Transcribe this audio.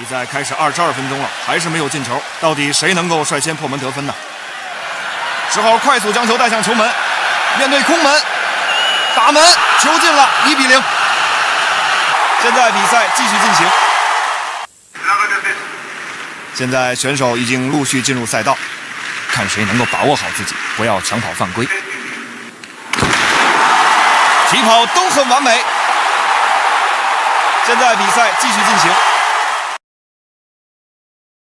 比赛开始二十二分钟了还是没有进球到底谁能够率先破门得分呢？只好快速将球带向球门面对空门打门球进了一比零。现在比赛继续进行。现在选手已经陆续进入赛道看谁能够把握好自己不要抢跑犯规。起跑都很完美。现在比赛继续进行。